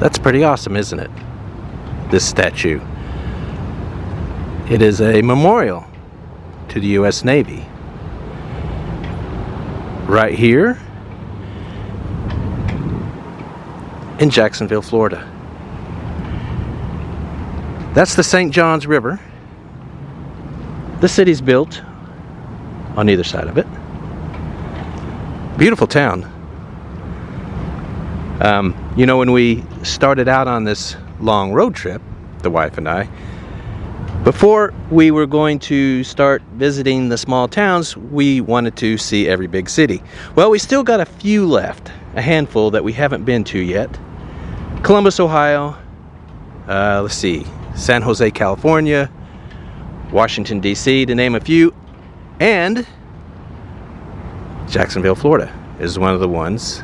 That's pretty awesome, isn't it? This statue. It is a memorial to the U.S. Navy. Right here in Jacksonville, Florida. That's the St. Johns River. The city's built on either side of it. Beautiful town. Um, you know, when we started out on this long road trip, the wife and I, before we were going to start visiting the small towns, we wanted to see every big city. Well, we still got a few left, a handful that we haven't been to yet. Columbus, Ohio, uh, let's see, San Jose, California, Washington, D.C., to name a few, and Jacksonville, Florida is one of the ones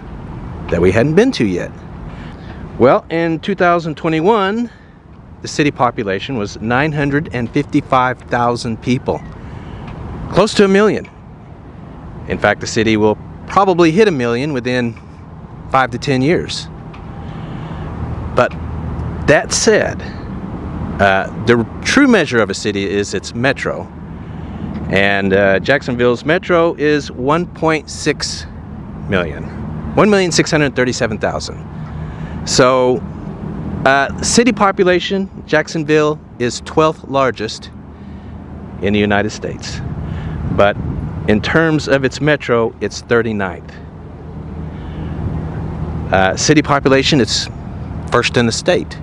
that we hadn't been to yet. Well, in 2021, the city population was 955,000 people, close to a million. In fact, the city will probably hit a million within five to 10 years. But that said, uh, the true measure of a city is its metro. And uh, Jacksonville's metro is 1.6 million. 1,637,000. So, uh, city population, Jacksonville is 12th largest in the United States. But in terms of its metro, it's 39th. Uh, city population, it's first in the state.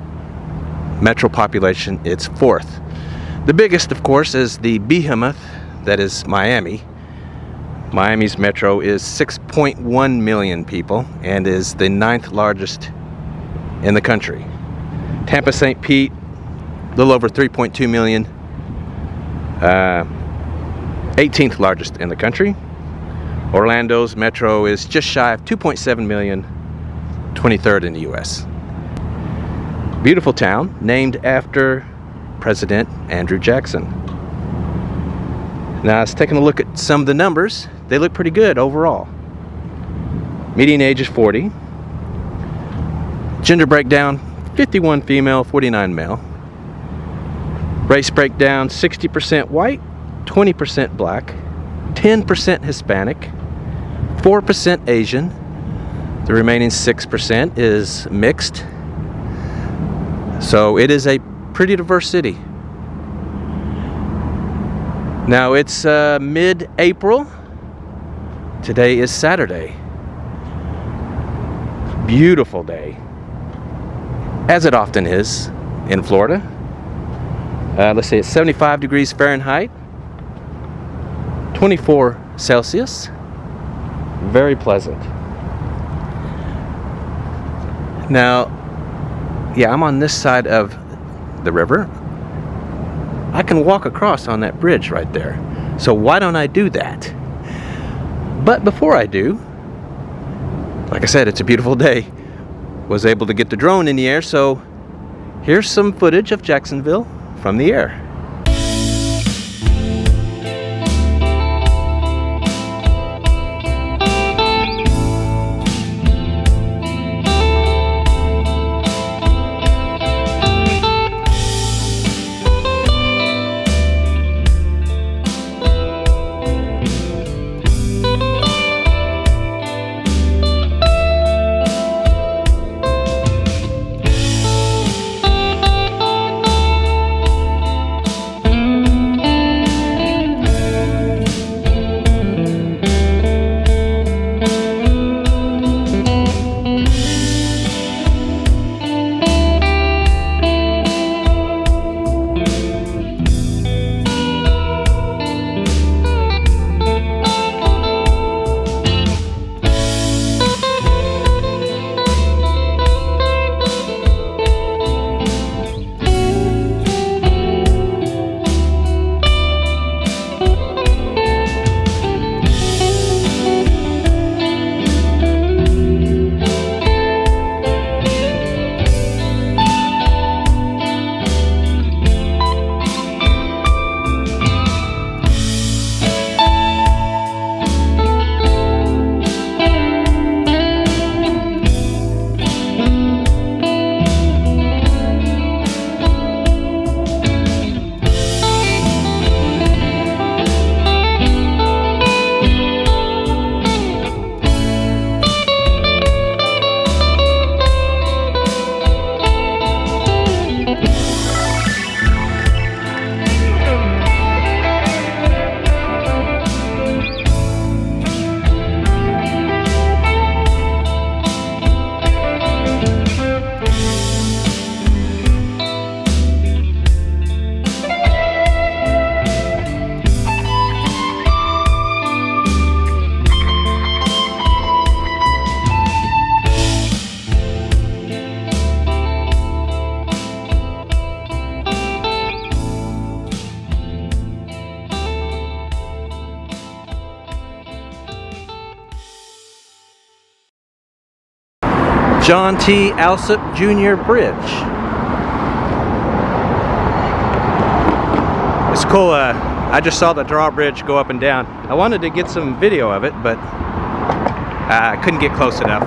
Metro population, it's fourth. The biggest, of course, is the behemoth that is Miami. Miami's metro is 6.1 million people and is the ninth largest in the country. Tampa St. Pete, a little over 3.2 million, uh, 18th largest in the country. Orlando's metro is just shy of 2.7 million, 23rd in the US. Beautiful town named after President Andrew Jackson. Now, I was taking a look at some of the numbers. They look pretty good overall. Median age is 40. Gender breakdown 51 female, 49 male. Race breakdown 60% white, 20% black, 10% Hispanic, 4% Asian. The remaining 6% is mixed so it is a pretty diverse city. Now it's uh, mid-April. Today is Saturday. Beautiful day. As it often is in Florida. Uh, let's say it's 75 degrees Fahrenheit. 24 Celsius. Very pleasant. Now, yeah, I'm on this side of the river. I can walk across on that bridge right there. So why don't I do that? But before I do, like I said, it's a beautiful day. Was able to get the drone in the air, so here's some footage of Jacksonville from the air. John T. Alsop Jr. Bridge. It's cool. Uh, I just saw the drawbridge go up and down. I wanted to get some video of it, but uh, I couldn't get close enough.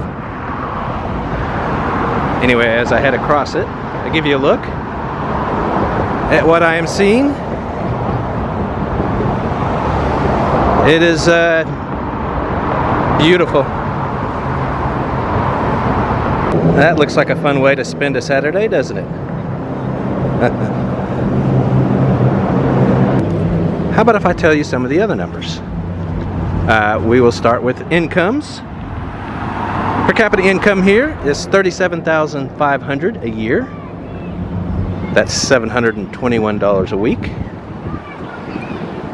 Anyway, as I head across it, I give you a look at what I am seeing. It is uh, beautiful. That looks like a fun way to spend a Saturday, doesn't it? How about if I tell you some of the other numbers? Uh, we will start with incomes. Per capita income here is 37,500 a year. That's $721 a week.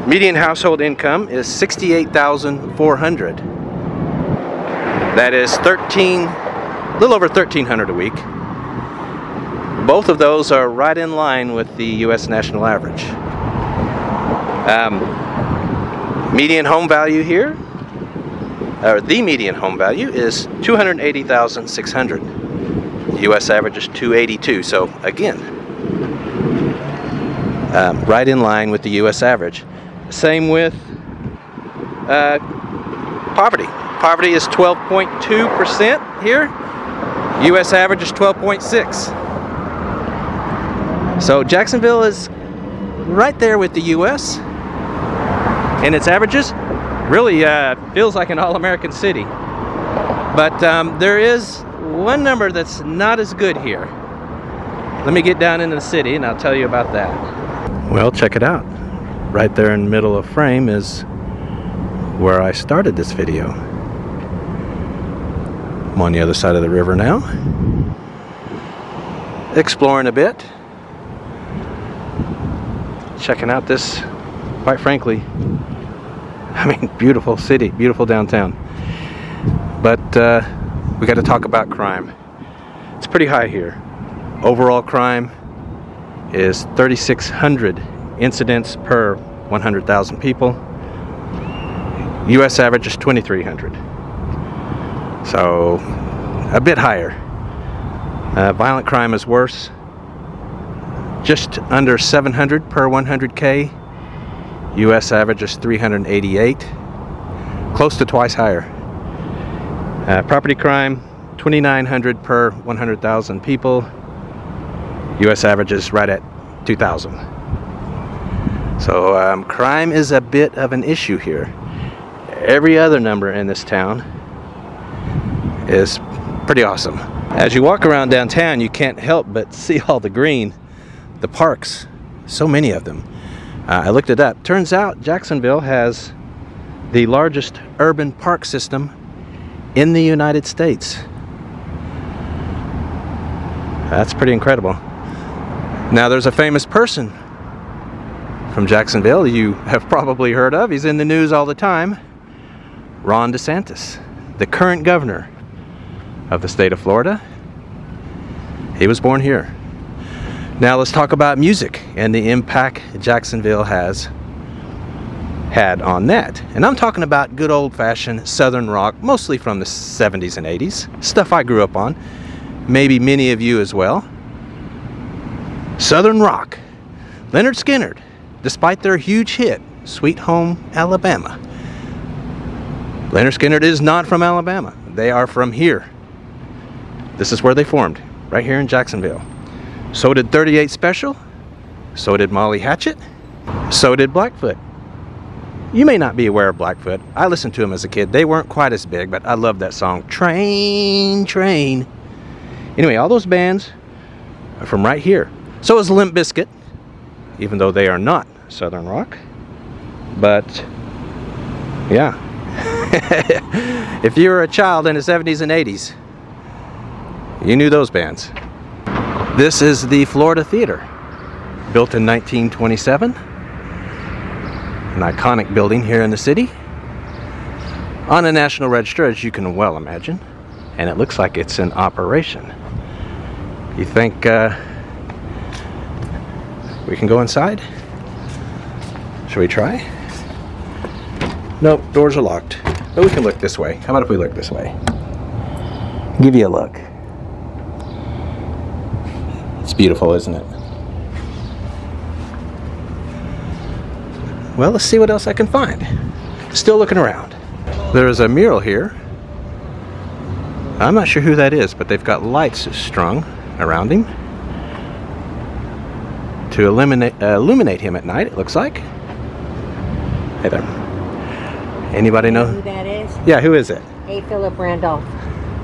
Median household income is 68,400. That is 13, a little over 1,300 a week. Both of those are right in line with the U.S. national average. Um, median home value here, or the median home value is 280,600. U.S. average is 282. So again, um, right in line with the U.S. average. Same with uh, poverty. Poverty is 12.2% here. U.S. average is 12.6. So Jacksonville is right there with the U.S and its averages really uh, feels like an all-American city. But um, there is one number that's not as good here. Let me get down into the city and I'll tell you about that. Well, check it out. Right there in the middle of frame is where I started this video. On the other side of the river now. Exploring a bit. Checking out this, quite frankly, I mean, beautiful city, beautiful downtown. But uh, we got to talk about crime. It's pretty high here. Overall crime is 3,600 incidents per 100,000 people. U.S. average is 2,300. So a bit higher. Uh, violent crime is worse. Just under 700 per 100K U.S. average is 388, close to twice higher. Uh, property crime, 2,900 per 100,000 people. U.S. average is right at 2,000. So um, crime is a bit of an issue here. Every other number in this town is pretty awesome. As you walk around downtown, you can't help but see all the green, the parks, so many of them. Uh, I looked it up. Turns out Jacksonville has the largest urban park system in the United States. That's pretty incredible. Now there's a famous person from Jacksonville you have probably heard of. He's in the news all the time. Ron DeSantis, the current governor of the state of Florida. He was born here. Now let's talk about music and the impact Jacksonville has had on that. And I'm talking about good old-fashioned Southern rock, mostly from the 70s and 80s. Stuff I grew up on. Maybe many of you as well. Southern rock. Lynyrd Skynyrd, despite their huge hit, Sweet Home Alabama. Lynyrd Skynyrd is not from Alabama. They are from here. This is where they formed, right here in Jacksonville. So did 38 Special. So did Molly Hatchet. So did Blackfoot. You may not be aware of Blackfoot. I listened to them as a kid. They weren't quite as big, but I love that song. Train, train. Anyway, all those bands are from right here. So is Limp Bizkit, even though they are not Southern rock. But, yeah. if you were a child in the 70s and 80s, you knew those bands. This is the Florida Theater, built in 1927. An iconic building here in the city. On a National Register, as you can well imagine. And it looks like it's in operation. You think uh, we can go inside? Should we try? Nope, doors are locked. But we can look this way. How about if we look this way? Give you a look. Beautiful, isn't it? Well, let's see what else I can find. Still looking around. There's a mural here. I'm not sure who that is, but they've got lights strung around him to illuminate, uh, illuminate him at night, it looks like. Hey there. Anybody know? Who that is? Yeah, who is it? A. Philip Randolph.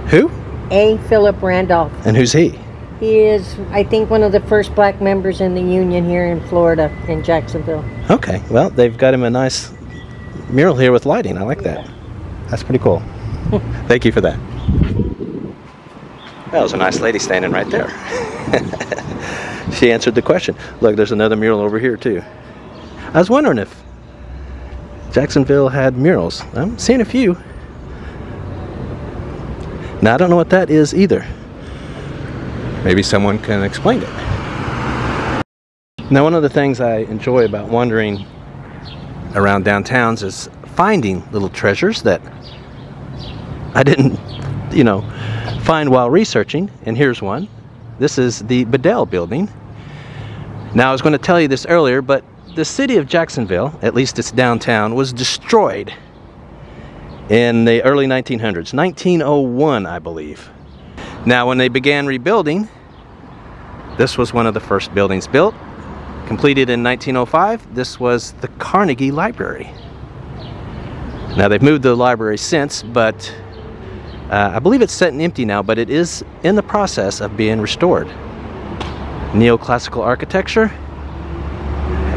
Who? A. Philip Randolph. And who's he? He is, I think, one of the first black members in the Union here in Florida, in Jacksonville. Okay, well, they've got him a nice mural here with lighting. I like that. That's pretty cool. Thank you for that. That was a nice lady standing right there. she answered the question. Look, there's another mural over here, too. I was wondering if Jacksonville had murals. I'm seeing a few. Now, I don't know what that is either. Maybe someone can explain it. Now, one of the things I enjoy about wandering around downtowns is finding little treasures that I didn't, you know, find while researching. And here's one. This is the Bedell building. Now, I was going to tell you this earlier, but the city of Jacksonville, at least its downtown, was destroyed in the early 1900s, 1901, I believe. Now, when they began rebuilding, this was one of the first buildings built. Completed in 1905, this was the Carnegie Library. Now, they've moved the library since, but uh, I believe it's set and empty now, but it is in the process of being restored. Neoclassical architecture,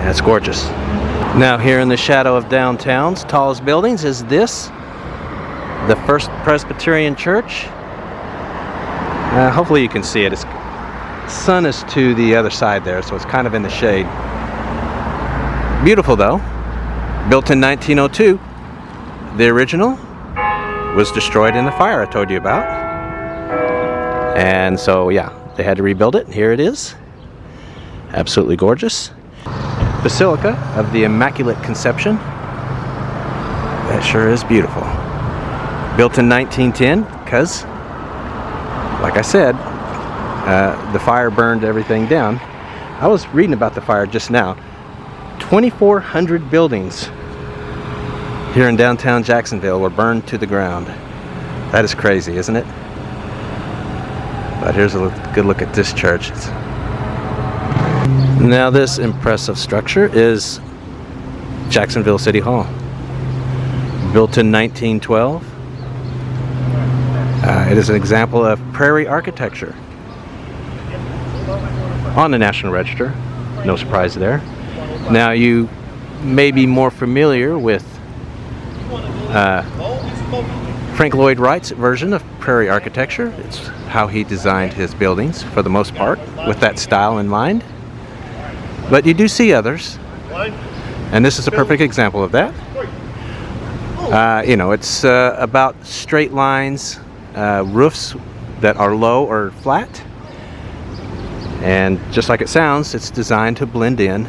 that's gorgeous. Now, here in the shadow of downtown's tallest buildings is this, the First Presbyterian Church. Uh, hopefully, you can see it. It's sun is to the other side there, so it's kind of in the shade. Beautiful though. Built in 1902. The original was destroyed in the fire I told you about. And so, yeah, they had to rebuild it. Here it is. Absolutely gorgeous. Basilica of the Immaculate Conception. That sure is beautiful. Built in 1910, because, like I said, uh, the fire burned everything down. I was reading about the fire just now. 2,400 buildings here in downtown Jacksonville were burned to the ground. That is crazy, isn't it? But here's a look, good look at this church. It's now this impressive structure is Jacksonville City Hall. Built in 1912. Uh, it is an example of prairie architecture on the National Register. No surprise there. Now you may be more familiar with uh, Frank Lloyd Wright's version of prairie architecture. It's how he designed his buildings for the most part with that style in mind. But you do see others. And this is a perfect example of that. Uh, you know, it's uh, about straight lines, uh, roofs that are low or flat. And just like it sounds, it's designed to blend in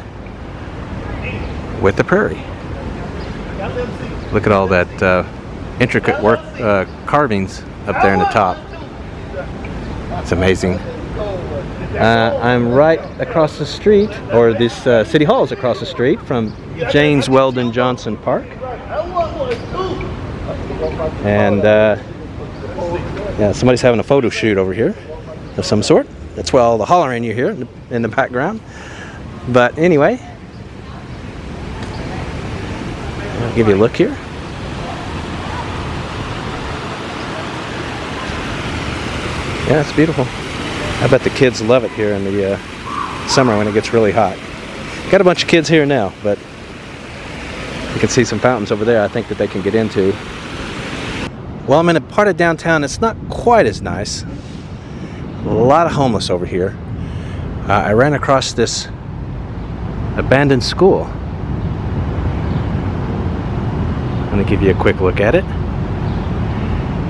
with the prairie. Look at all that uh, intricate work uh, carvings up there in the top. It's amazing. Uh, I'm right across the street, or this uh, city hall is across the street from James Weldon Johnson Park. And uh, yeah, somebody's having a photo shoot over here of some sort. That's why all the hollering you hear in the, in the background. But anyway, I'll give you a look here. Yeah, it's beautiful. I bet the kids love it here in the uh, summer when it gets really hot. Got a bunch of kids here now, but you can see some fountains over there I think that they can get into. Well, I'm in a part of downtown that's not quite as nice. A lot of homeless over here. Uh, I ran across this abandoned school. I'm going to give you a quick look at it.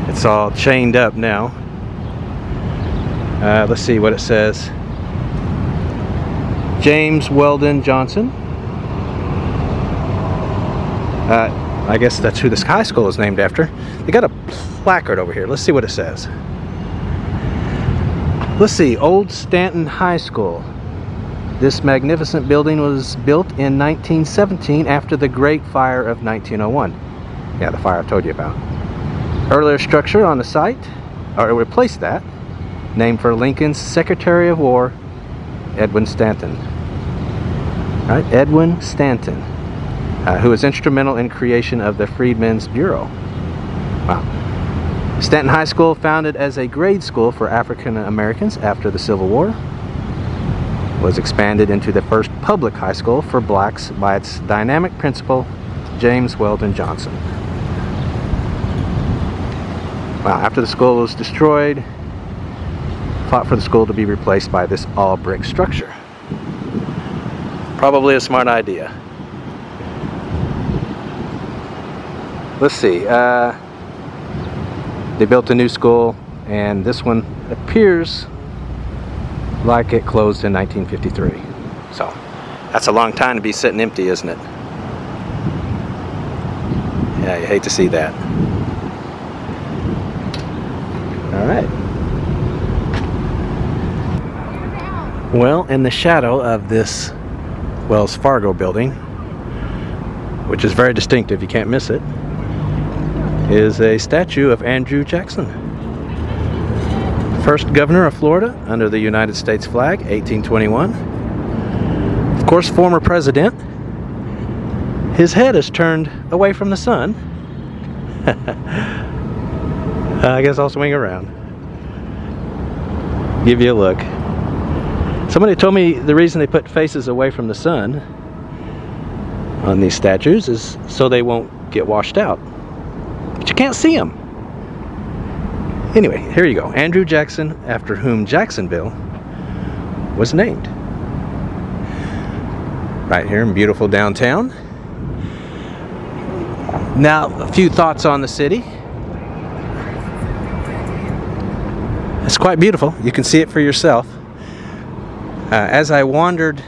It's all chained up now. Uh, let's see what it says. James Weldon Johnson. Uh, I guess that's who this high school is named after. They got a placard over here. Let's see what it says. Let's see, Old Stanton High School. This magnificent building was built in 1917 after the Great Fire of 1901. Yeah, the fire I told you about. Earlier structure on the site, or replaced that, named for Lincoln's Secretary of War, Edwin Stanton. Right, Edwin Stanton, uh, who was instrumental in creation of the Freedmen's Bureau. Stanton High School, founded as a grade school for African Americans after the Civil War, was expanded into the first public high school for blacks by its dynamic principal, James Weldon Johnson. Well, after the school was destroyed, fought for the school to be replaced by this all brick structure. Probably a smart idea. Let's see. Uh, they built a new school, and this one appears like it closed in 1953. So that's a long time to be sitting empty, isn't it? Yeah, you hate to see that. All right. Well, in the shadow of this Wells Fargo building, which is very distinctive, you can't miss it, is a statue of Andrew Jackson. First governor of Florida under the United States flag, 1821. Of course, former president. His head is turned away from the sun. I guess I'll swing around. Give you a look. Somebody told me the reason they put faces away from the sun on these statues is so they won't get washed out. But you can't see them. Anyway, here you go. Andrew Jackson, after whom Jacksonville was named. Right here in beautiful downtown. Now, a few thoughts on the city. It's quite beautiful. You can see it for yourself. Uh, as I wandered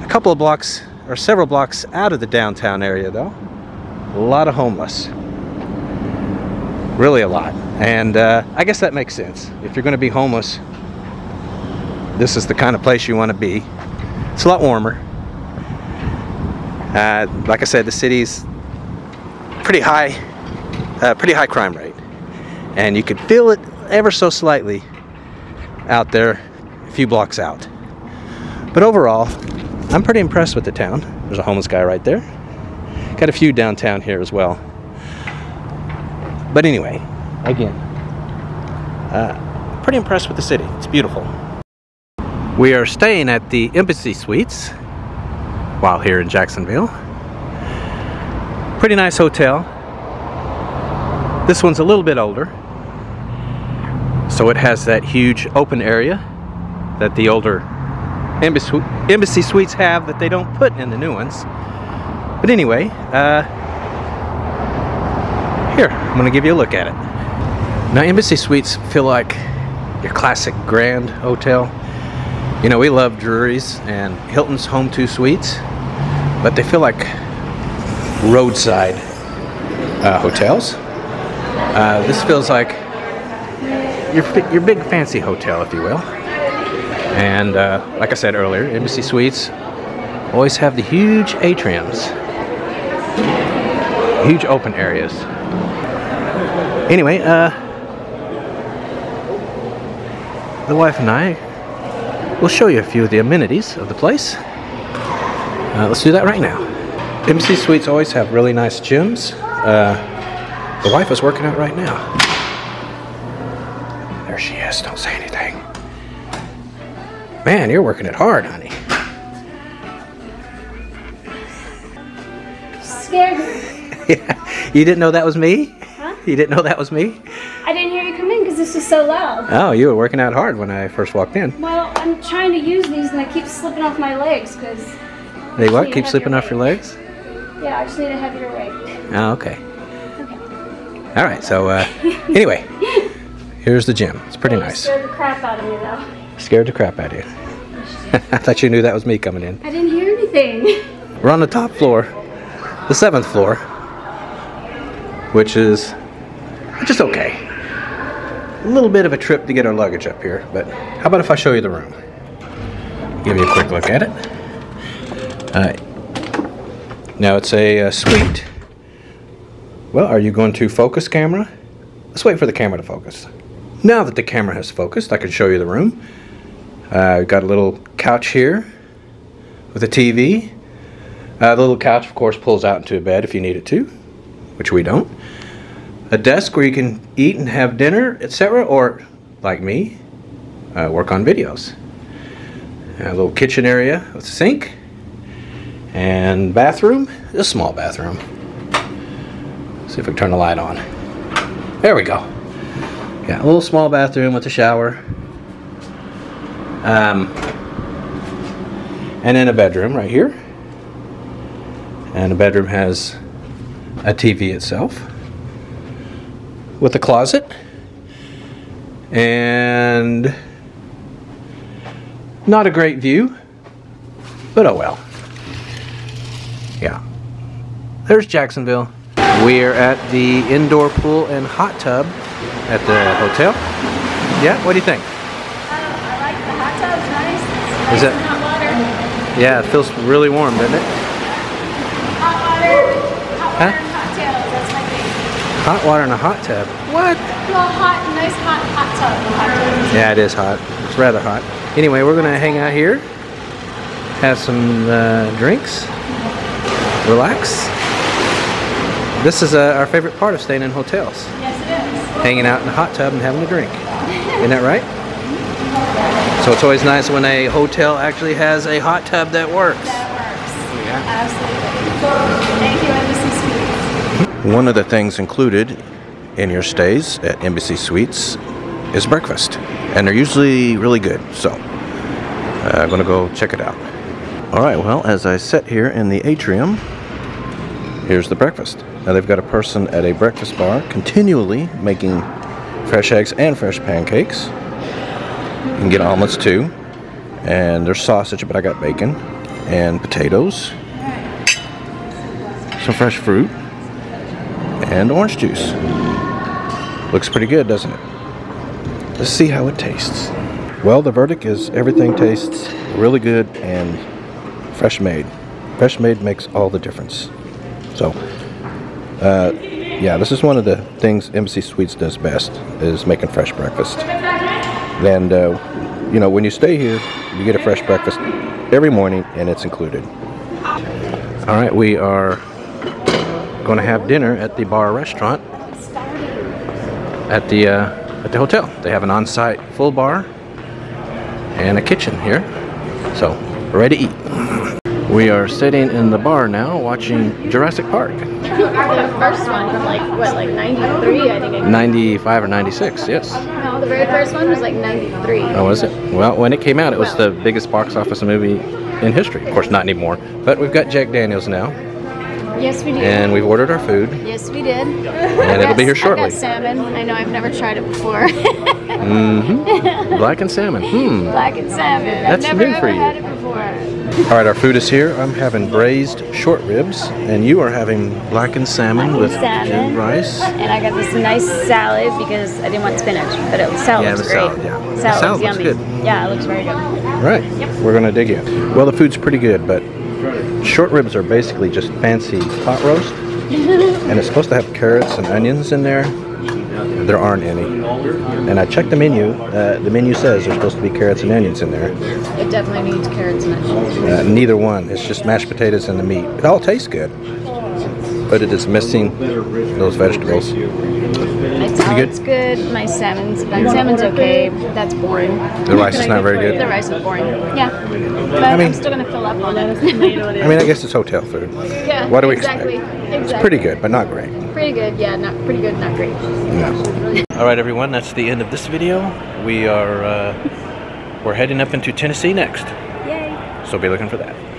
a couple of blocks or several blocks out of the downtown area, though, a lot of homeless. Really a lot. And uh, I guess that makes sense. If you're going to be homeless, this is the kind of place you want to be. It's a lot warmer. Uh, like I said, the city's pretty high, uh, pretty high crime rate, and you could feel it ever so slightly out there, a few blocks out. But overall, I'm pretty impressed with the town. There's a homeless guy right there. Got a few downtown here as well. But anyway, again, uh, pretty impressed with the city. It's beautiful. We are staying at the Embassy Suites while here in Jacksonville. Pretty nice hotel. This one's a little bit older. So it has that huge open area that the older embassy, embassy suites have that they don't put in the new ones. But anyway, uh, here, I'm to give you a look at it. Now, Embassy Suites feel like your classic grand hotel. You know, we love Drury's and Hilton's Home 2 Suites, but they feel like roadside uh, hotels. Uh, this feels like your, your big fancy hotel, if you will. And uh, like I said earlier, Embassy Suites always have the huge atriums, huge open areas. Anyway, uh, the wife and I will show you a few of the amenities of the place. Uh, let's do that right now. Embassy Suites always have really nice gyms. Uh, the wife is working out right now. There she is. Don't say anything. Man, you're working it hard, honey. Scared yeah. You didn't know that was me? You didn't know that was me? I didn't hear you come in because this was so loud. Oh, you were working out hard when I first walked in. Well, I'm trying to use these and I keep slipping off my legs because. They what? Keep slipping off your legs? Yeah, I just need a heavier weight. Oh, okay. Okay. All right. So, uh, anyway, here's the gym. It's pretty nice. Scared the crap out of me though. Scared the crap out of you. I thought you knew that was me coming in. I didn't hear anything. We're on the top floor, the seventh floor, which is just okay. a little bit of a trip to get our luggage up here, but how about if I show you the room? Give you a quick look at it. All right. Now it's a, uh suite. Well, are you going to focus camera? Let's wait for the camera to focus. Now that the camera has focused, I can show you the room. Uh, we've got a little couch here with a TV. Uh, the little couch, of course, pulls out into a bed if you need it to, which we don't. A desk where you can eat and have dinner, etc., or, like me, uh, work on videos. A little kitchen area with a sink and bathroom. A small bathroom. See if we can turn the light on. There we go. Yeah, a little small bathroom with a shower. Um, and then a bedroom right here. And the bedroom has a TV itself with a closet and not a great view, but oh well. Yeah. There's Jacksonville. We're at the indoor pool and hot tub at the hotel. Yeah, what do you think? Oh, I like the hot tub's nice. It's nice Is it- and hot water. Yeah, it feels really warm, doesn't it? Hot water. Hot water and cocktails. That's my thing. Hot water in a hot tub. What? Well, hot, nice hot hot tub. Hot tub. Yeah, it is hot. It's rather hot. Anyway, we're gonna hang out here, have some uh, drinks, relax. This is uh, our favorite part of staying in hotels, Yes, it is. hanging out in a hot tub and having a drink. Isn't that right? So it's always nice when a hotel actually has a hot tub that works. That works. Yeah. Absolutely. Thank you, Embassy Suites. One of the things included in your stays at Embassy Suites is breakfast, and they're usually really good. So, uh, I'm gonna go check it out. All right. Well, as I sit here in the atrium, here's the breakfast. Now they've got a person at a breakfast bar continually making fresh eggs and fresh pancakes. You can get omelets too, and there's sausage, but I got bacon and potatoes, some fresh fruit and orange juice. Looks pretty good, doesn't it? Let's see how it tastes. Well, the verdict is everything tastes really good and fresh made. Fresh made makes all the difference. So, uh, yeah, this is one of the things Embassy Suites does best is making fresh breakfast. And uh, you know, when you stay here, you get a fresh breakfast every morning, and it's included. All right, we are going to have dinner at the bar restaurant at the uh, at the hotel. They have an on-site full bar and a kitchen here, so ready to eat. We are sitting in the bar now, watching Jurassic Park, The first one from like what, like '93, I think. It, 95 or 96. Yes. no, the very first one was like '93. Oh, was it? Well, when it came out, it was the biggest box office movie in history. Of course, not anymore. But we've got Jack Daniels now, Yes, we did. and we've ordered our food, yes, we did. and it'll be here I shortly. got salmon. I know I've never tried it before. mm-hmm. Black and salmon. Hmm. Black and salmon. That's I've never new for you. had it before. All right, our food is here. I'm having braised short ribs, and you are having blackened salmon with salmon. rice. And I got this nice salad because I didn't want spinach, but it salad Yeah, the great. salad, yeah. Salad, salad looks looks yummy. good. Yeah, it looks very good. Right. We're gonna dig in. Well, the food's pretty good, but short ribs are basically just fancy pot roast, and it's supposed to have carrots and onions in there. There aren't any. And I checked the menu. Uh, the menu says there's supposed to be carrots and onions in there. It definitely needs carrots and onions. Uh, neither one. It's just mashed potatoes and the meat. It all tastes good, but it is missing those vegetables. My good? salad's good. My salmon's my salmon's okay. That's boring. The rice is not very good. The rice is boring. Yeah, but I mean- am still gonna fill up on it. I mean, I guess it's hotel food. yeah. What do we exactly, expect? Exactly. It's pretty good, but not great. Pretty good. Yeah, not pretty good. Not great. No. All right, everyone. That's the end of this video. We are uh, we're heading up into Tennessee next, Yay. so be looking for that.